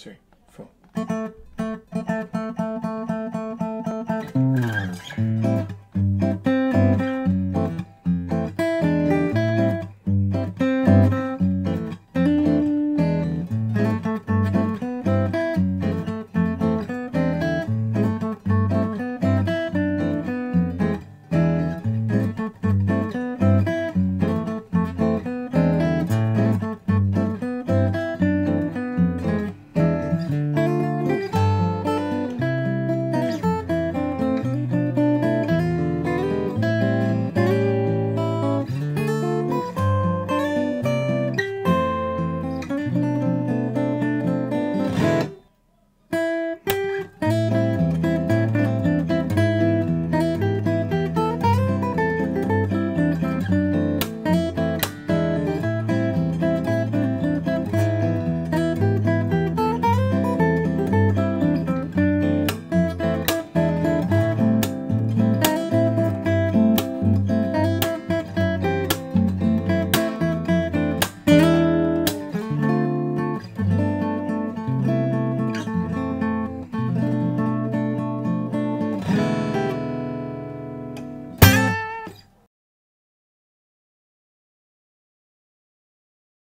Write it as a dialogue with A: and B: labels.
A: three, four.